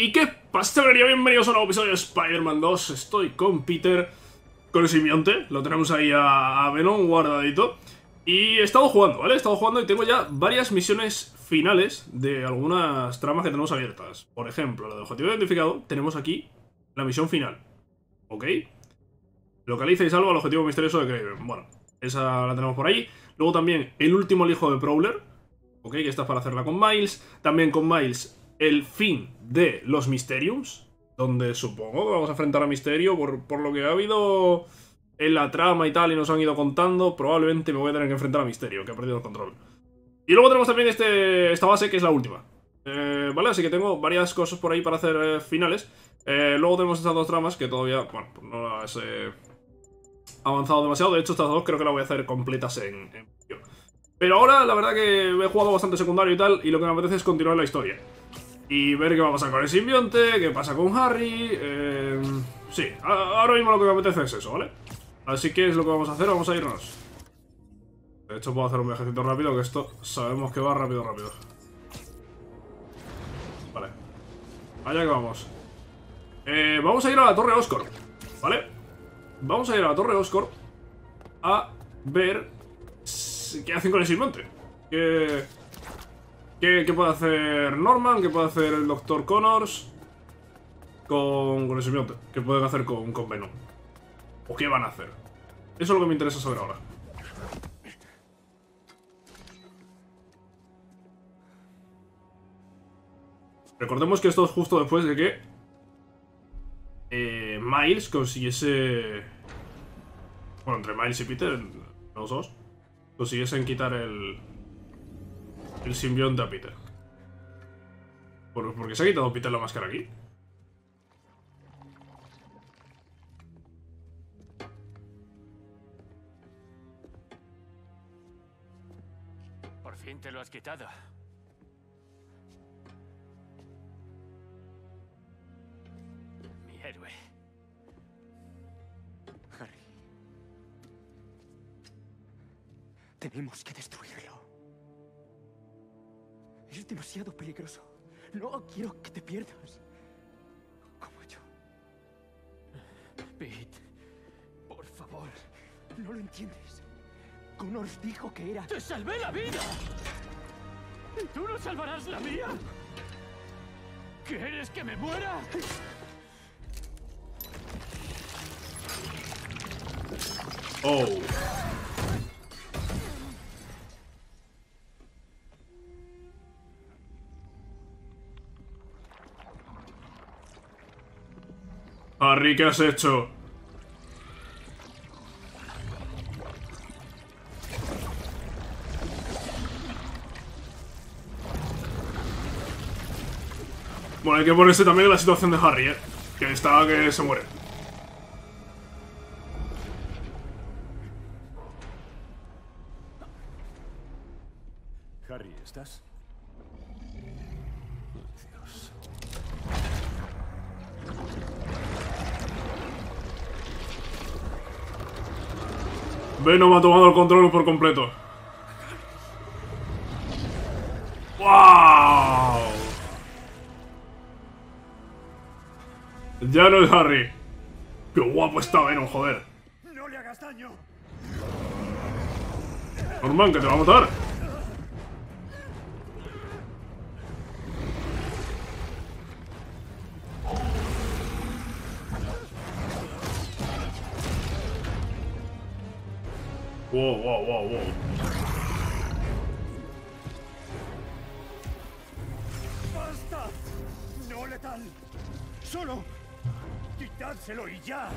¿Y qué pasa, Bienvenidos a un nuevo episodio de Spider-Man 2. Estoy con Peter, con el simbionte. Lo tenemos ahí a, Venom guardadito. Y he estado jugando, ¿vale? He estado jugando y tengo ya varias misiones finales de algunas tramas que tenemos abiertas. Por ejemplo, la de objetivo identificado, tenemos aquí la misión final. ¿Ok? Localiza y salva el objetivo misterioso de Kraven. Bueno, esa la tenemos por ahí. Luego también el último hijo de Prowler. ¿Ok? Que está para hacerla con Miles. También con Miles el fin de los Mysteriums, donde supongo que vamos a enfrentar a Misterio por, lo que ha habido en la trama y tal y nos han ido contando, probablemente me voy a tener que enfrentar a Misterio, que ha perdido el control. Y luego tenemos también este, esta base que es la última. Eh, vale, así que tengo varias cosas por ahí para hacer eh, finales. Eh, luego tenemos estas dos tramas que todavía, bueno, pues no las he avanzado demasiado. De hecho, estas dos creo que las voy a hacer completas en, en Pero ahora, la verdad que he jugado bastante secundario y tal, y lo que me apetece es continuar la historia y ver qué va a pasar con el simbionte, qué pasa con Harry. Eh, sí, ahora mismo lo que me apetece es eso, ¿vale? Así que es lo que vamos a hacer, vamos a irnos. De hecho, puedo hacer un viajecito rápido, que esto sabemos que va rápido, rápido. Vale. Allá que vamos. Eh, vamos a ir a la Torre Oscorp, ¿vale? Vamos a ir a la Torre Oscorp a ver qué hacen con el simbionte. Que ¿Qué, puede hacer Norman? ¿Qué puede hacer el Dr. Connors? Con, con el simbionte. ¿Qué pueden hacer con, con Venom? ¿O qué van a hacer? Eso es lo que me interesa saber ahora. Recordemos que esto es justo después de que eh, Miles consiguiese... Bueno, entre Miles y Peter, los dos, consiguiesen quitar el, el simbionte a Peter. ¿Por, qué se ha quitado Peter la máscara aquí? Por fin te lo has quitado. Mi héroe. Harry. Tenemos que destruirlo. Demasiado peligroso. No quiero que te pierdas. Como yo. Pete. Por favor. No lo entiendes. Connors dijo que era... ¡Te salvé la vida! ¿Y tú no salvarás la mía? ¿Quieres que me muera? Oh. Harry, ¿qué has hecho? Bueno, hay que ponerse también en la situación de Harry, ¿eh? Que está que se muere. Harry, ¿estás? Venom ha tomado el control por completo. ¡Wow! Ya no es Harry. ¡Qué guapo está Venom, joder! ¡No le hagas daño! Norman, que te va a matar. Wow, wow, wow, wow. ¡Basta! ¡No letal! ¡Solo! ¡Quitádselo y ya!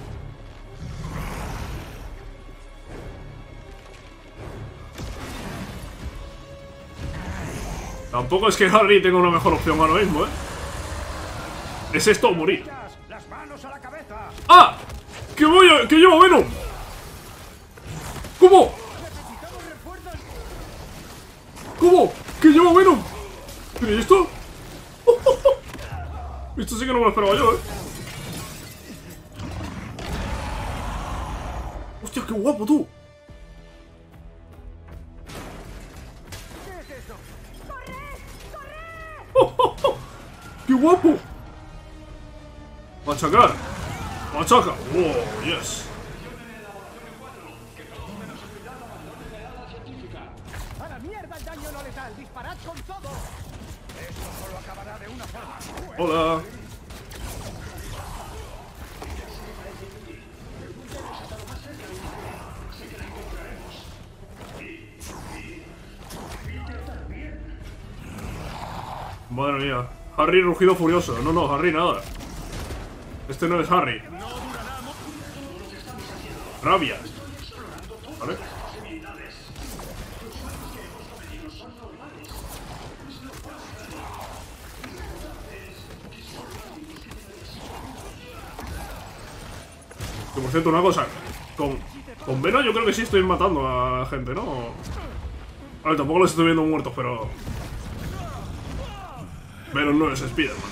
Tampoco es que Harry tenga una mejor opción ahora mismo, ¿eh? Es esto o morir. ¡Ah! ¡Que voy a... ¡Que llevo Venom! ¿Cómo? ¿Cómo? ¿Qué lleva Venom? ¿Pero esto? Esto sí que no me lo esperaba yo, ¿eh? ¡Hostia, qué guapo, tú! ¡Qué guapo! Machacar. Machaca. Wow, yes. Hola. Madre mía. Harry rugido furioso. No, no, Harry nada. Este no es Harry. Rabia. ¿Vale? Por cierto, una cosa. Con, con Venom yo creo que sí estoy matando a gente, ¿no? A ver, tampoco los estoy viendo muertos, pero... Venom no es Spider-Man.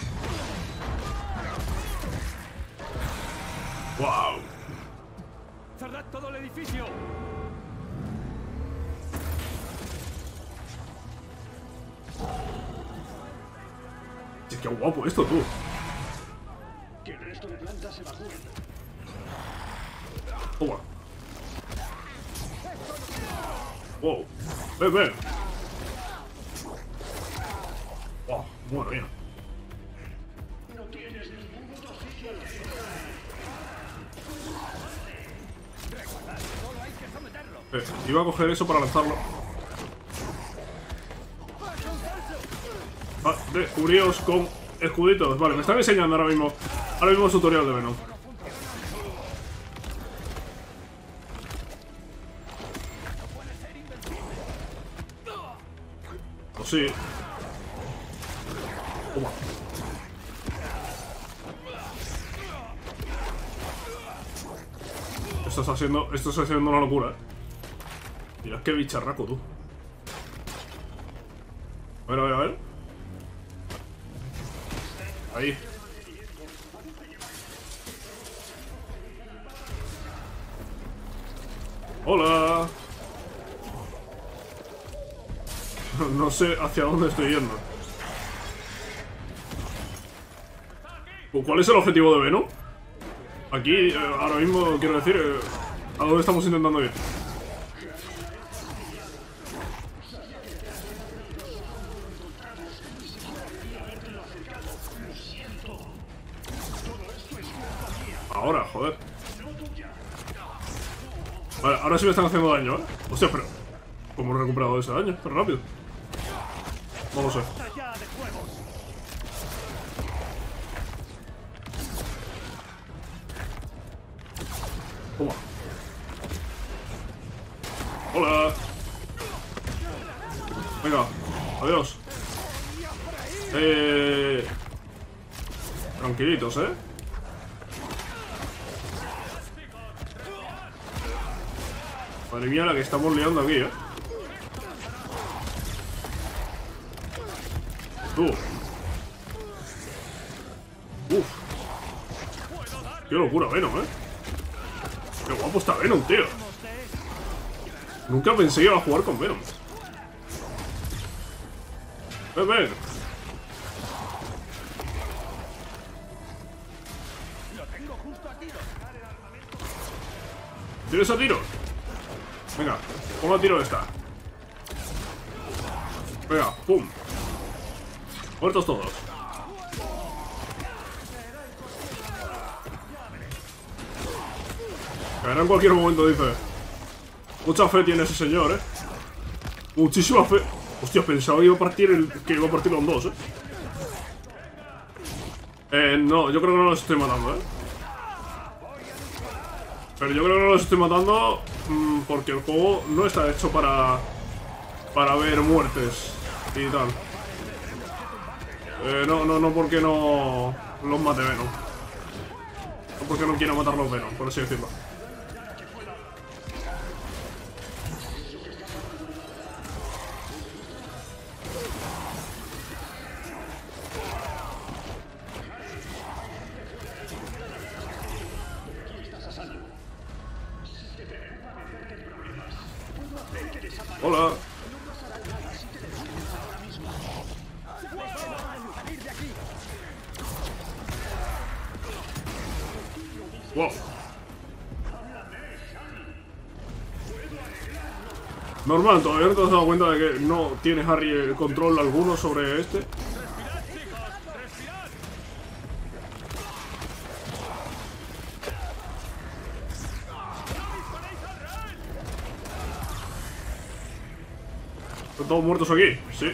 Iba a coger eso para lanzarlo. Ah, de, cubríos con escuditos. Vale, me están enseñando ahora mismo. Ahora mismo tutorial de Venom. Pues sí. Toma. Esto está haciendo, esto está haciendo una locura. eh. Mira qué bicharraco tú. A ver, a ver, a ver. Ahí. Hola. No sé hacia dónde estoy yendo. ¿Cuál es el objetivo de Venom? Aquí, eh, ahora mismo, quiero decir, eh, ¿a dónde estamos intentando ir? Ahora, joder. Ahora sí me están haciendo daño, ¿eh? Hostia, pero... ¿Cómo he recuperado ese daño? Tan rápido. Vamos a ver. Estamos liando aquí, ¿eh? Tú. Uf. Qué locura, Venom, ¿eh? Qué guapo está Venom, tío. Nunca pensé que iba a jugar con Venom. Ven, ven. ¿Tienes a tiro? Venga, a tiro esta. Venga, pum. Muertos todos. Caerá en cualquier momento, dice. Mucha fe tiene ese señor, eh. Muchísima fe. Hostia, pensaba que iba a partir el. que iba a partir en dos, eh. Eh, no, yo creo que no los estoy matando, eh. Pero yo creo que no los estoy matando porque el juego no está hecho para. para ver muertes y tal. Eh, no, no, no porque no los mate Venom. No porque no quiera matarlos Venom, por así decirlo. Hola. Wow. Normal, todavía no te has dado cuenta de que no tiene Harry el control alguno sobre este. Muertos aquí? Sí.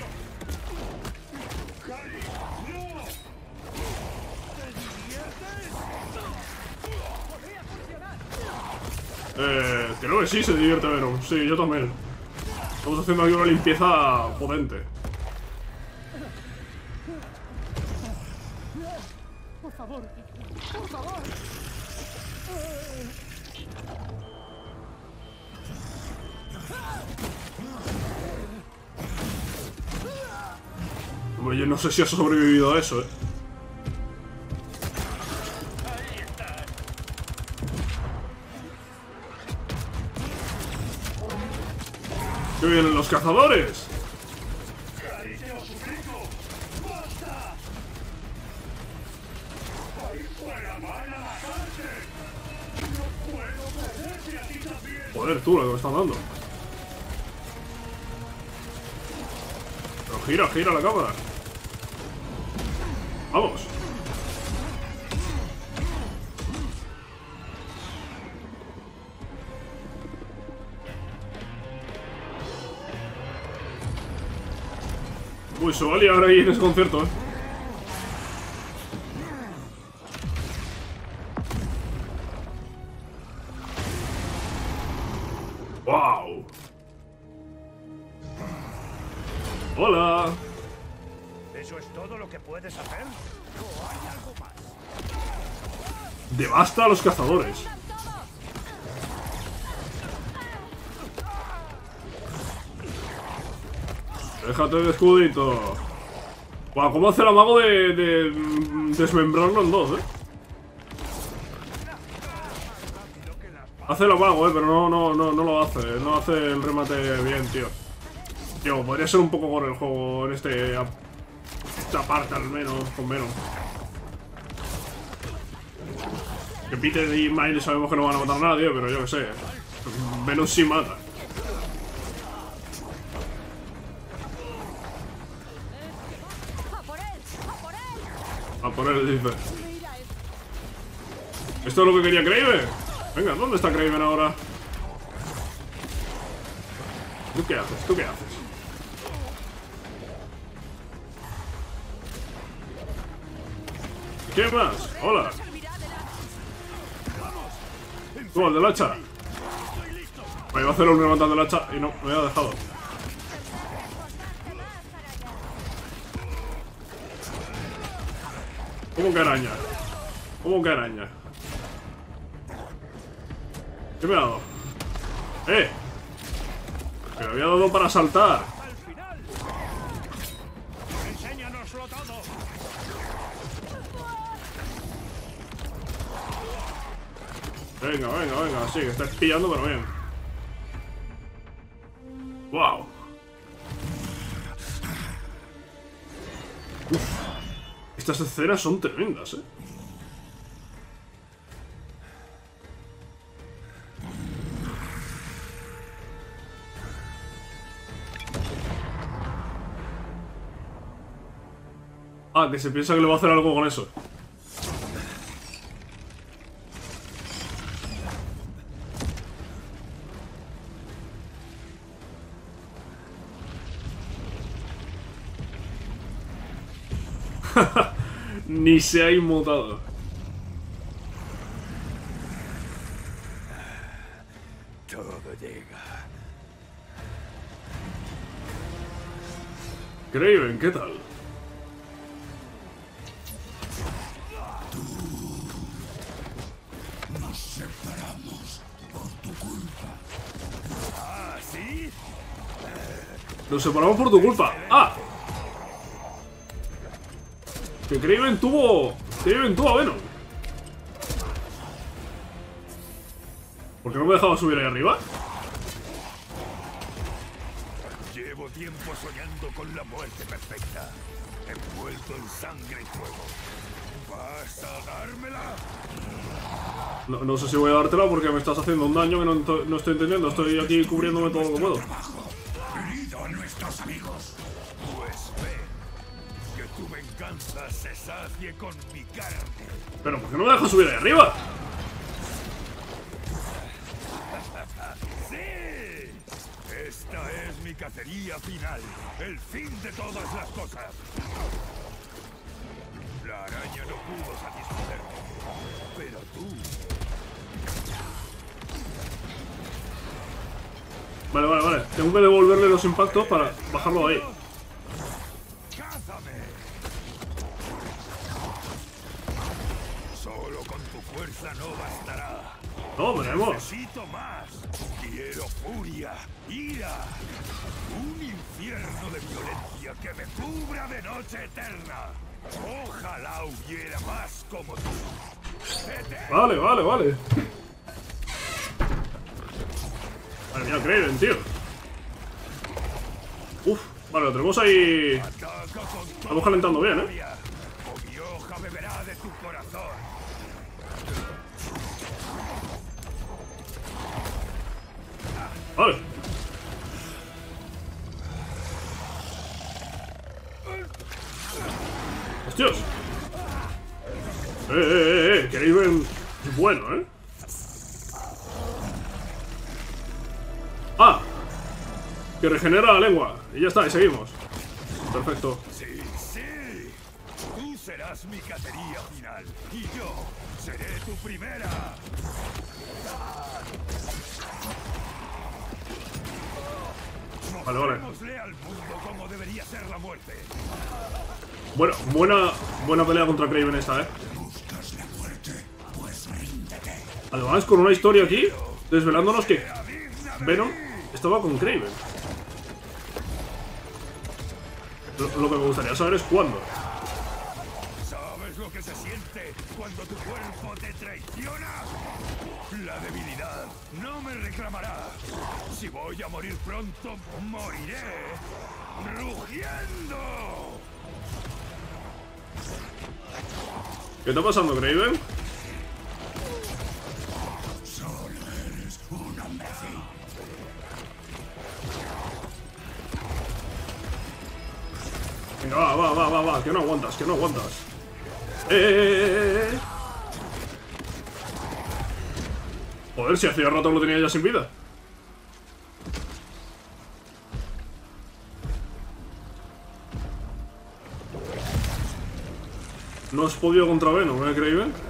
Eh, creo que sí se divierte Venom. Sí, yo también. Estamos haciendo aquí una limpieza potente. Por favor, no sé si ha sobrevivido a eso, eh. ¡Que vienen los cazadores! Joder, tú, lo que me están dando. Pero gira, gira la cámara. Vamos. Uy, se va a liar ahí en ese concierto, eh. Devasta a los cazadores. Déjate de escudito. Guau, ¿cómo hace el amago de, de mm, desmembrarlo en dos, eh? Hace el amago, eh, pero no, no, no, no lo hace. No hace el remate bien, tío. Tío, podría ser un poco gore el juego en este... Esta parte al menos, con menos. Que Peter y Miles sabemos que no van a matar a nadie, pero yo que sé. Venom sí mata. A por él, dice. ¿Esto es lo que quería Kraven? Venga, ¿dónde está Kraven ahora? ¿Tú qué haces? ¿Tú qué haces? ¿Qué más? Hola. Tú, el del hacha. Me iba a hacer un levantando el hacha y no, me había dejado. ¿Cómo que araña? ¿Cómo que araña? ¿Qué me ha dado? ¡Eh! Me había dado para saltar. Venga, venga, venga, sí, que está pillando, pero bien. ¡Wow! Uf. Estas escenas son tremendas, eh. Ah, que se piensa que le va a hacer algo con eso. Ni se ha inmutado. Todo llega. Kraven, ¿qué tal? ¿Ah, sí? Nos separamos por tu culpa. ¡Ah! Que Kraven tuvo... Kraven tuvo a Venom. ¿Por qué no me dejaba subir ahí arriba? Llevo tiempo soñando con la muerte perfecta, envuelto en sangre y fuego. ¿Vas a dármela? No, no sé si voy a dártela porque me estás haciendo un daño que no, no estoy entendiendo. Estoy aquí cubriéndome todo lo que puedo. Venganza se sacie con mi carne. Pero ¿por qué no me dejas subir ahí arriba? ¡Sí! Esta es mi cacería final. El fin de todas las cosas. La araña no pudo satisfacerme. Pero tú Vale, vale, vale. Tengo que devolverle los impactos para bajarlo ahí. Fuerza no bastará. No, veremos. Necesito más. Quiero furia, ira. Un infierno de violencia que me cubra de noche eterna. Ojalá hubiera más como tú. Vale, vale, vale. Madre mía, Kraven, tío. Uf, vale, lo tenemos ahí. Toda calentando bien, ¿eh? Vale. ¡Eh, eh, eh! eh! Kraven es bueno, ¿eh? ¡Ah! Que regenera la lengua. Y ya está, y seguimos. Perfecto. Sí, sí. Tú serás mi cacería final. Y yo seré tu primera. Vale, vale. Debería ser la muerte. Bueno, buena, buena pelea contra Kraven esta, ¿eh? Además, con una historia aquí, desvelándonos que Venom estaba con Kraven. Lo, lo que me gustaría saber es cuándo. ¿Sabes lo que se siente cuando tu cuerpo te traiciona? La debilidad no me reclamará. Si voy a morir pronto, moriré rugiendo. ¿Qué está pasando, Kraven? Venga, va, va, va, va, va, que no aguantas, que no aguantas. ¡Eh, eh, eh, eh, eh! Joder, si hacía rato lo tenía ya sin vida. No has podido contra Venom, ¿eh, Kraven?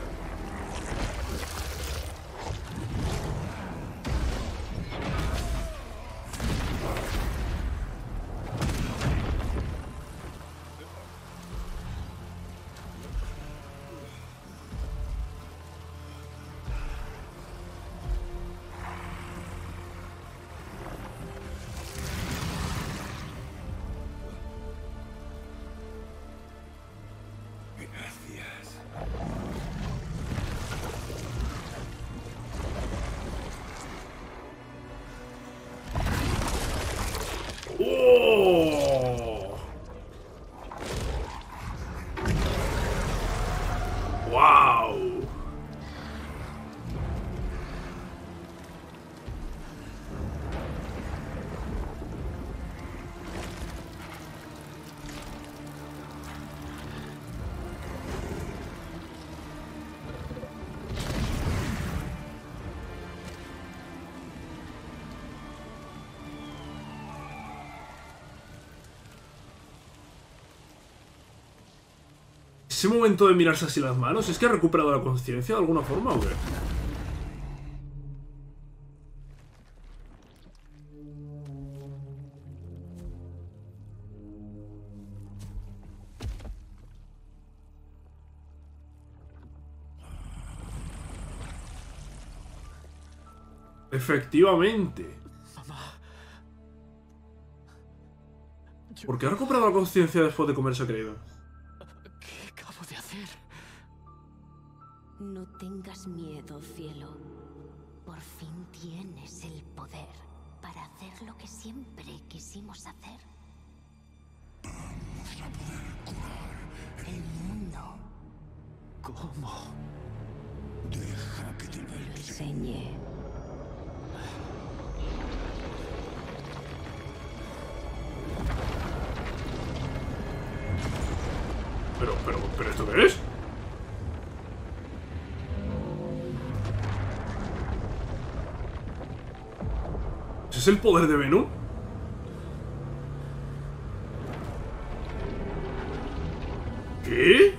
Ese momento de mirarse así las manos, ¿es que ha recuperado la conciencia de alguna forma o qué? Efectivamente. ¿Por qué ha recuperado la conciencia después de comerse a? Miedo, cielo. Por fin tienes el poder para hacer lo que siempre quisimos hacer. Vamos a poder curar el mundo ¿Cómo? Deja que te lo enseñé. Pero, pero, pero, ¿esto qué es? Es el poder de Venom? ¿Qué?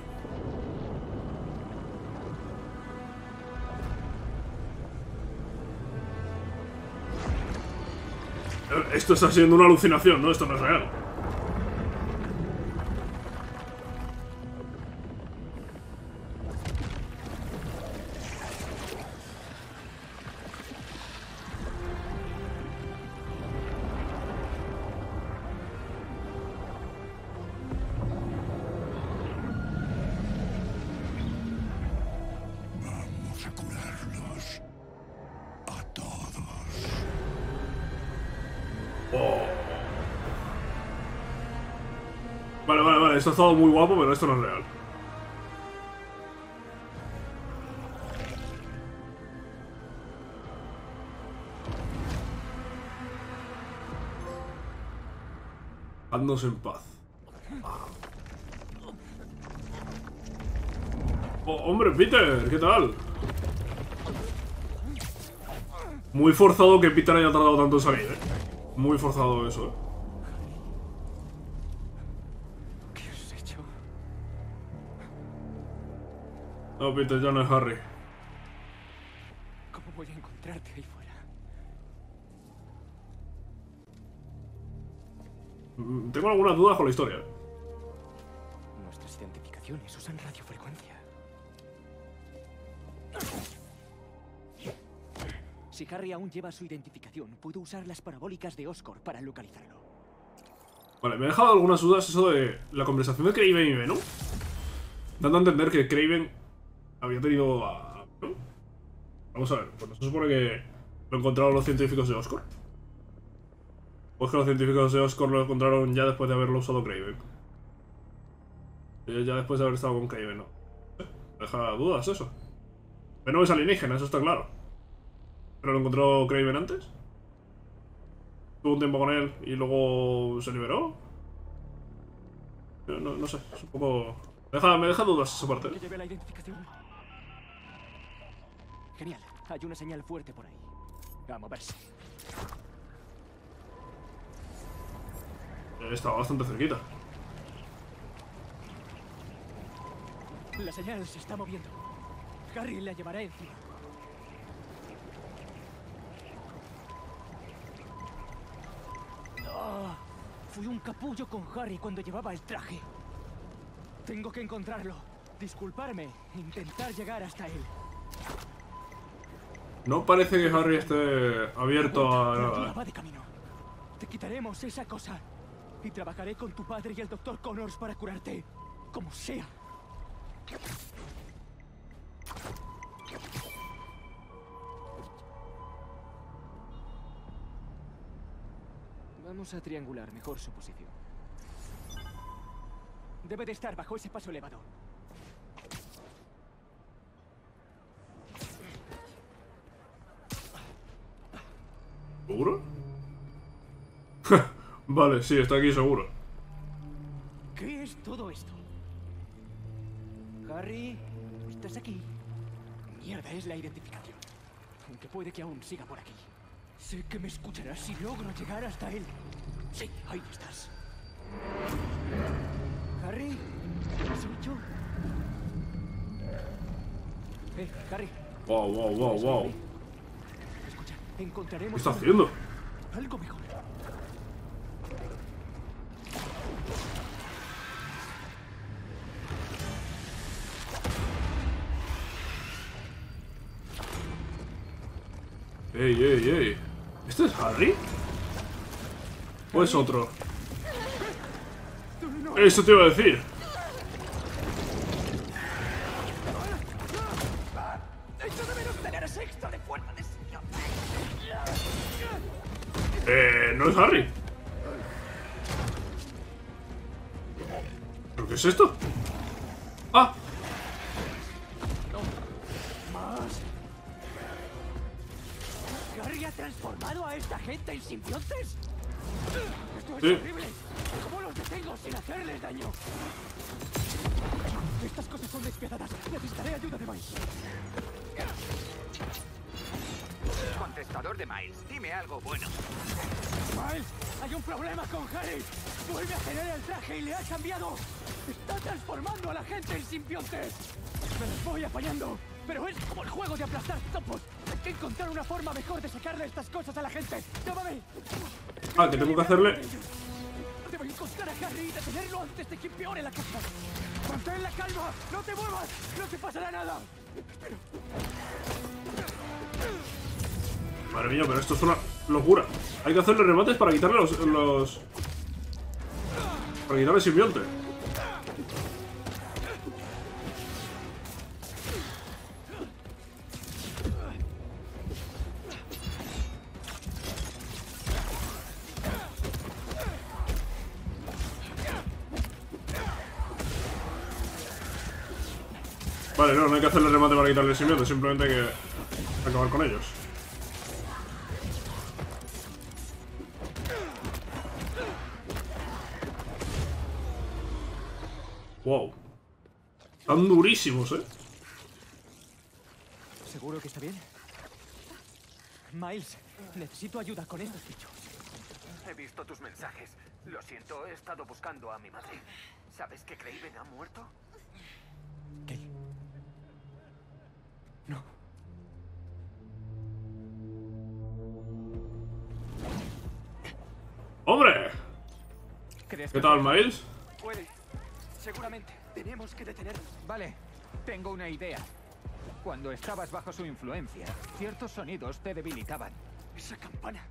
Esto está siendo una alucinación, ¿no? Esto no es real. Vale, vale, vale, esto ha estado muy guapo, pero esto no es real. Haznos en paz. Oh, hombre, Peter, ¿qué tal? Muy forzado que Peter haya tardado tanto en salir, ¿eh? Muy forzado eso, ¿eh? No, Peter, ya no es Harry. ¿Cómo voy a encontrarte ahí fuera? Mm, Tengo algunas dudas con la historia. Nuestras identificaciones usan radiofrecuencia. Si Harry aún lleva su identificación, puedo usar las parabólicas de Oscorp para localizarlo. Vale, me he dejado algunas dudas eso de la conversación de Craven y Venom. Dando a entender que Craven había tenido a... ¿no? Vamos a ver, pues no se supone que lo encontraron los científicos de Oscorp. O es que los científicos de Oscorp lo encontraron ya después de haberlo usado Craven. Eh, Ya después de haber estado con Craven, ¿no? Deja dudas eso. Venom es alienígena, eso está claro. ¿Pero lo encontró Craven antes? Tuvo un tiempo con él y luego se liberó. No, no, no sé, es un poco... Deja, me deja dudas esa parte. ¿Que lleve la identificación? Genial. Hay una señal fuerte por ahí. A moverse. Eh, Estaba bastante cerquita. La señal se está moviendo. Harry la llevará encima. Ah, fui un capullo con Harry cuando llevaba el traje. Tengo que encontrarlo. Disculparme. Intentar llegar hasta él. No parece que Harry esté abierto a nada. de camino. Te quitaremos esa cosa. Y trabajaré con tu padre y el doctor Connors para curarte. Como sea. Vamos a triangular mejor su posición. Debe de estar bajo ese paso elevado. ¿Seguro? vale, sí, está aquí seguro. ¿Qué es todo esto? Harry, ¿estás aquí? Mierda, es la identificación. Aunque puede que aún siga por aquí. Sé que me escucharás si logro llegar hasta él. Sí, ahí estás. Harry, soy yo. Eh, Harry. Wow, wow, wow, wow. Escucha, ¿Qué encontraremos está haciendo? algo mejor. Ey, ey, ey. ¿Este es Harry? ¿O es otro? Eso te iba a decir. Harry. ¿Pero qué es esto? Hay un problema con Harry. Vuelve a tener el traje y le ha cambiado. Está transformando a la gente en simbiontes. Me los voy apañando. Pero es como el juego de aplastar topos. Hay que encontrar una forma mejor de sacarle estas cosas a la gente. ¡Llámame! Ah, que tengo que hacerle... Debo encontrar a Harry y detenerlo antes de que empeore la cosa. Mantén la calma. No te muevas. No te pasará nada. Madre mía, pero esto es una locura. Hay que hacerle remates para quitarle los... Para quitarle simbionte. Vale, no, no hay que hacerle remate para quitarle el simbionte, simplemente hay que acabar con ellos. Wow. Están durísimos, eh. ¿Seguro que está bien? Miles, necesito ayuda con estos bichos. He visto tus mensajes. Lo siento, he estado buscando a mi madre. ¿Sabes que Craven ha muerto? ¿Qué? No. ¡Hombre! ¿Crees ¿Qué tal, Miles? Seguramente. Tenemos que detenerlo. Vale, tengo una idea. Cuando estabas bajo su influencia, ciertos sonidos te debilitaban. Esa campana.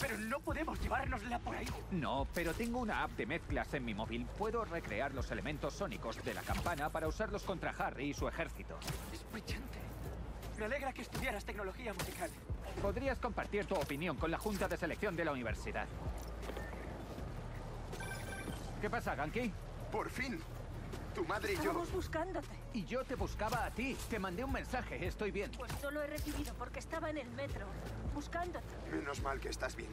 Pero no podemos llevárnosla por ahí. No, pero tengo una app de mezclas en mi móvil. Puedo recrear los elementos sónicos de la campana para usarlos contra Harry y su ejército. Es brillante. Me alegra que estudiaras tecnología musical. Podrías compartir tu opinión con la junta de selección de la universidad. ¿Qué pasa, Ganki? Por fin. Tu madre y yo. Estábamos buscándote. Y yo te buscaba a ti. Te mandé un mensaje, estoy bien. Pues no lo he recibido porque estaba en el metro, buscándote. Menos mal que estás bien.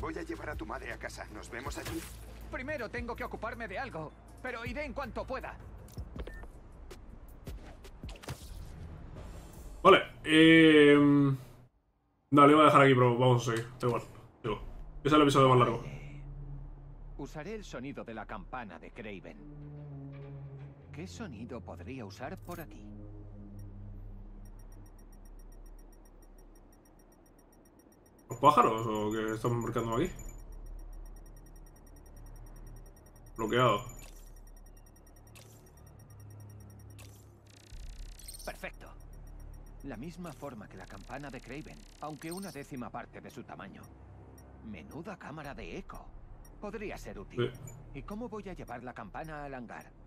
Voy a llevar a tu madre a casa. ¿Nos vemos allí? Primero tengo que ocuparme de algo, pero iré en cuanto pueda. Vale, eh... Dale, voy a dejar aquí, pero vamos a seguir. Da igual. Digo, es el episodio más largo. Usaré el sonido de la campana de Craven. ¿Qué sonido podría usar por aquí? ¿Los pájaros o qué están marcando aquí? Bloqueado. Perfecto. La misma forma que la campana de Craven, aunque una décima parte de su tamaño. Menuda cámara de eco. Podría ser útil. ¿Y cómo voy a llevar la campana al hangar?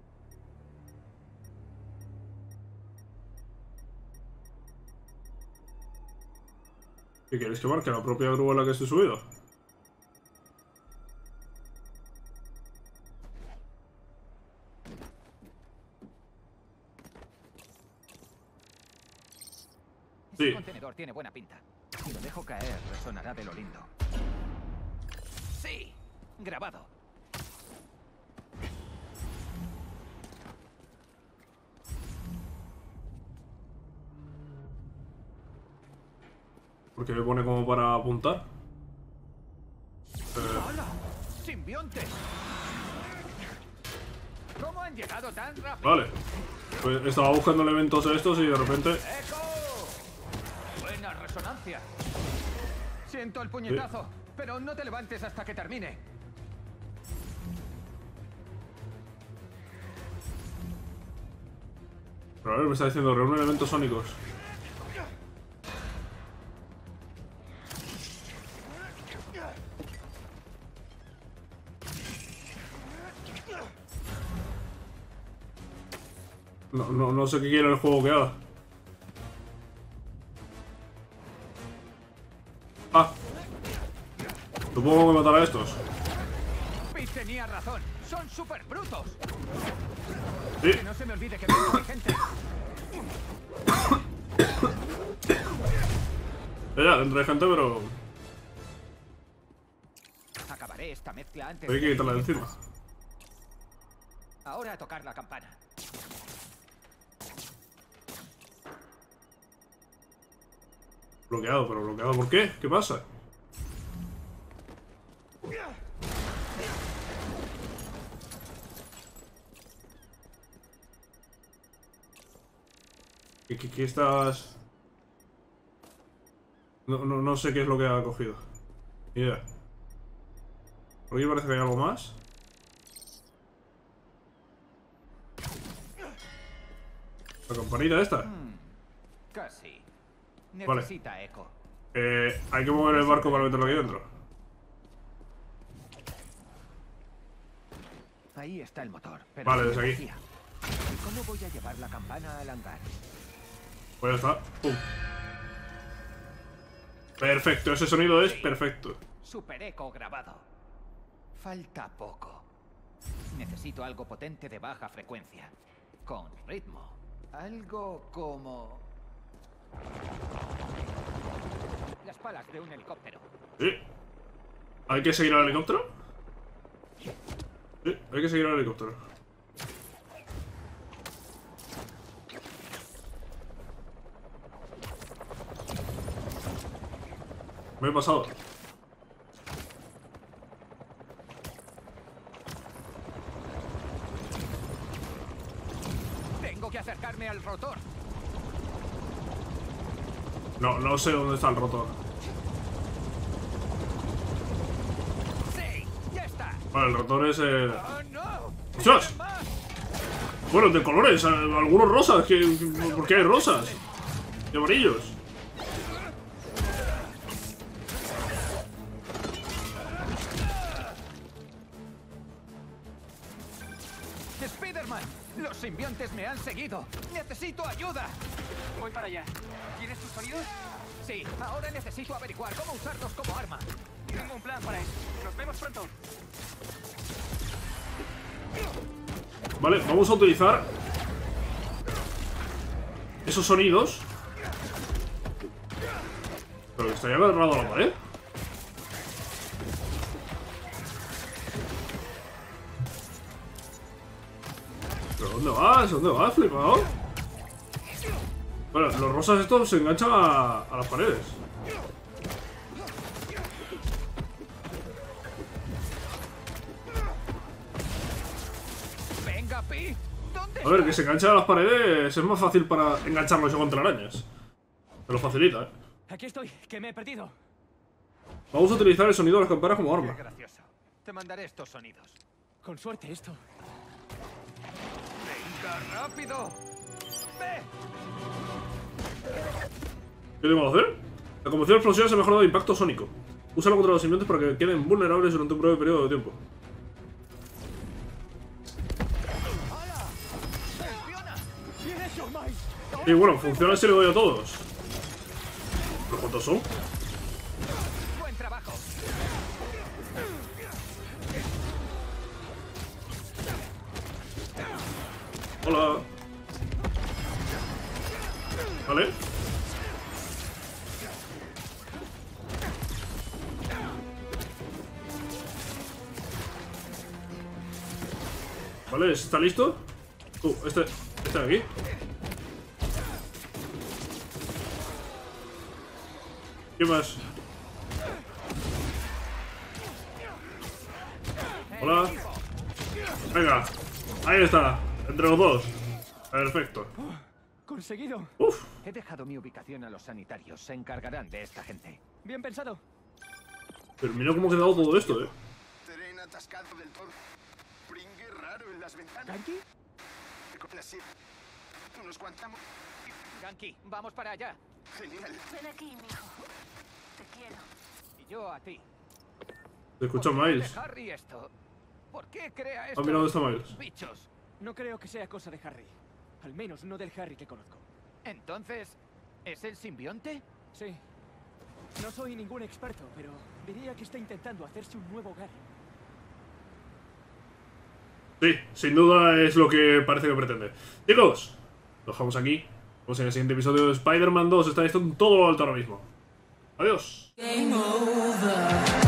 ¿Qué quieres que marque? ¿La propia grúa en la que estoy subido? Ese Sí. contenedor tiene buena pinta. Si lo dejo caer, resonará de lo lindo. Sí, grabado. Porque me pone como para apuntar. Eh, ¡Hola! ¡Simbiontes! ¿Cómo han llegado tan rápido? vale. Pues estaba buscando elementos de estos y de repente... ¡Eco! Buena resonancia. Siento el puñetazo, pero no te levantes hasta que termine. Pero a ver, me está diciendo, reúne elementos sónicos. No, no, no sé qué quiere el juego que haga. Ah. Supongo que matar a estos. Tenía razón. Son súper brutos. Sí. Que no se me olvide que gente. Ya, ya, entre gente, pero... Probaré esta mezcla antes Hay que de quitarla de encima. Ahora a tocar la campana. Bloqueado, pero bloqueado ¿por qué? ¿Qué pasa? ¿Qué, estás...? No, no, no sé qué es lo que ha cogido. Idea. Por aquí parece que hay algo más. La campanita esta. Casi. Vale. Necesita eco. Eh, hay que mover el barco para meterlo aquí dentro. Ahí está el motor. Pero Vale, desde aquí. ¿Y cómo voy a llevar la campana al hangar? Pues ya está. Pum. Perfecto, ese sonido es perfecto. Super eco grabado. Falta poco. Necesito algo potente de baja frecuencia. Con ritmo. Algo como... Las palas de un helicóptero. Sí. ¿Hay que seguir al helicóptero? Sí, hay que seguir al helicóptero. Me he pasado. Tengo que acercarme al rotor. No, no sé dónde está el rotor. Vale, el rotor es el... Bueno, de colores, algunos rosas. ¿qué- ¿Por qué hay rosas? Y amarillos. Simbiontes me han seguido! ¡Necesito ayuda! Voy para allá. ¿Tienes tus sonidos? Sí, ahora necesito averiguar cómo usarlos como arma. Tengo un plan para eso. Nos vemos pronto. Vale, vamos a utilizar esos sonidos. Pero que estaría agarrado a la pared. Dónde vas? ¿Dónde vas, flipado? Bueno, los rosas estos se enganchan a, a las paredes. ¡Venga, Pi! ¿Dónde A ver, que se enganchan a las paredes es más fácil para engancharlo eso contra arañas. Me lo facilita, eh. Aquí estoy, que me he perdido. Vamos a utilizar el sonido de las campanas como Qué arma. gracioso. Te mandaré estos sonidos. Con suerte esto. ¡Venga, rápido! ¡Ve! ¿Qué tengo que hacer? La conmoción de explosión se mejora de impacto sónico. Úsalo contra los simientes para que queden vulnerables durante un breve periodo de tiempo. Y bueno, funciona si le doy a todos. ¿Pero cuántos son? Hola. Vale. Vale, ¿está listo? Tú, este, este de aquí. ¿Qué más? Hola. Venga, ahí está, entre los dos. Perfecto. ¡Conseguido! Uf, He dejado mi ubicación a los sanitarios. Se encargarán de esta gente. Bien pensado. pero mira cómo ha quedado todo esto, eh. Tren atascado del todo. Pringue raro en las ventanas. ¿Ganki? Con la sierra. Nos guantamos. Ganki, vamos para allá. Genial. Ven aquí, mijo. Te quiero. Y yo a ti. Te escucha ¿Por qué Miles. Harry esto? ¿Por qué crea Ah, esto? mira dónde está Miles. Bichos. No creo que sea cosa de Harry. Al menos no del Harry que conozco. Entonces, ¿es el simbionte? Sí. No soy ningún experto, pero diría que está intentando hacerse un nuevo hogar. Sí, sin duda es lo que parece que pretende. Chicos, lo dejamos aquí. Vemos en el siguiente episodio de Spider-Man 2. Está esto en todo lo alto ahora mismo. Adiós. Game over.